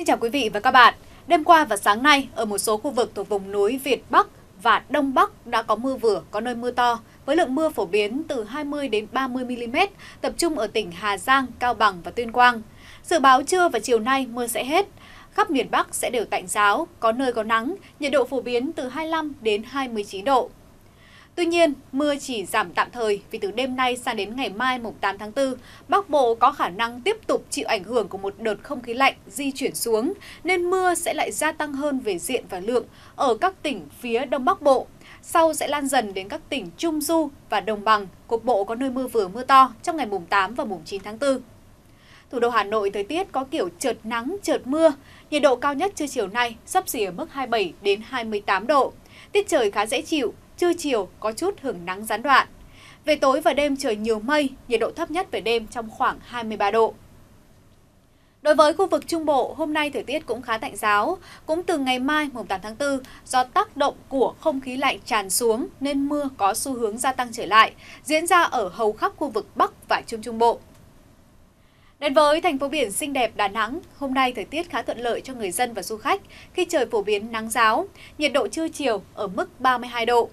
Xin chào quý vị và các bạn. Đêm qua và sáng nay, ở một số khu vực thuộc vùng núi Việt Bắc và Đông Bắc đã có mưa vừa, có nơi mưa to, với lượng mưa phổ biến từ 20 đến 30 mm, tập trung ở tỉnh Hà Giang, Cao Bằng và Tuyên Quang. Dự báo trưa và chiều nay mưa sẽ hết. Khắp miền Bắc sẽ đều tạnh giáo, có nơi có nắng, nhiệt độ phổ biến từ 25 đến 29 độ. Tuy nhiên, mưa chỉ giảm tạm thời vì từ đêm nay sang đến ngày mai mùng 8 tháng 4, Bắc Bộ có khả năng tiếp tục chịu ảnh hưởng của một đợt không khí lạnh di chuyển xuống, nên mưa sẽ lại gia tăng hơn về diện và lượng ở các tỉnh phía Đông Bắc Bộ. Sau sẽ lan dần đến các tỉnh Trung Du và Đồng Bằng, cục bộ có nơi mưa vừa mưa to trong ngày mùng 8 và mùng 9 tháng 4. Thủ đô Hà Nội thời tiết có kiểu chợt nắng, chợt mưa, nhiệt độ cao nhất trưa chiều nay sắp xỉ ở mức 27 đến 28 độ. Tiết trời khá dễ chịu, trưa chiều có chút hưởng nắng gián đoạn. Về tối và đêm trời nhiều mây, nhiệt độ thấp nhất về đêm trong khoảng 23 độ. Đối với khu vực Trung Bộ, hôm nay thời tiết cũng khá tạnh giáo. Cũng từ ngày mai, mùng 8 tháng 4, do tác động của không khí lạnh tràn xuống nên mưa có xu hướng gia tăng trở lại, diễn ra ở hầu khắp khu vực Bắc và Trung Trung Bộ. Đến với thành phố biển xinh đẹp Đà Nẵng, hôm nay thời tiết khá thuận lợi cho người dân và du khách khi trời phổ biến nắng giáo, nhiệt độ trưa chiều ở mức 32 độ.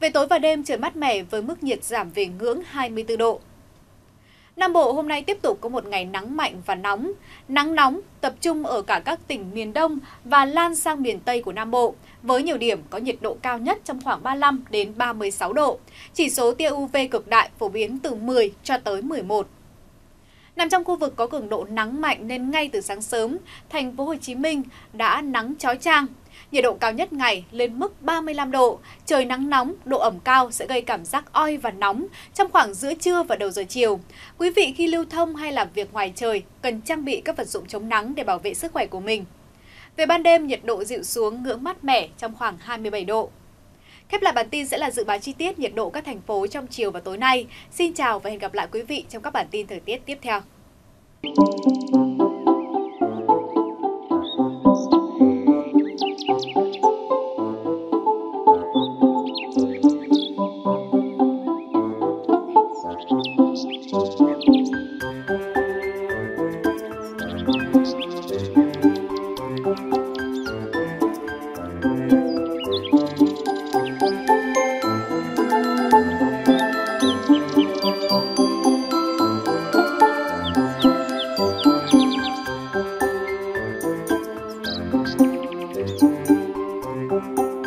Về tối và đêm trời mát mẻ với mức nhiệt giảm về ngưỡng 24 độ. Nam Bộ hôm nay tiếp tục có một ngày nắng mạnh và nóng. Nắng nóng tập trung ở cả các tỉnh miền Đông và lan sang miền Tây của Nam Bộ, với nhiều điểm có nhiệt độ cao nhất trong khoảng 35 đến 36 độ. Chỉ số tia UV cực đại phổ biến từ 10 cho tới 11. Nằm trong khu vực có cường độ nắng mạnh nên ngay từ sáng sớm, thành phố Hồ Chí Minh đã nắng chói chang. Nhiệt độ cao nhất ngày lên mức 35 độ, trời nắng nóng, độ ẩm cao sẽ gây cảm giác oi và nóng trong khoảng giữa trưa và đầu giờ chiều. Quý vị khi lưu thông hay làm việc ngoài trời cần trang bị các vật dụng chống nắng để bảo vệ sức khỏe của mình. Về ban đêm, nhiệt độ dịu xuống ngưỡng mát mẻ trong khoảng 27 độ. Khép lại bản tin sẽ là dự báo chi tiết nhiệt độ các thành phố trong chiều và tối nay. Xin chào và hẹn gặp lại quý vị trong các bản tin thời tiết tiếp theo. Música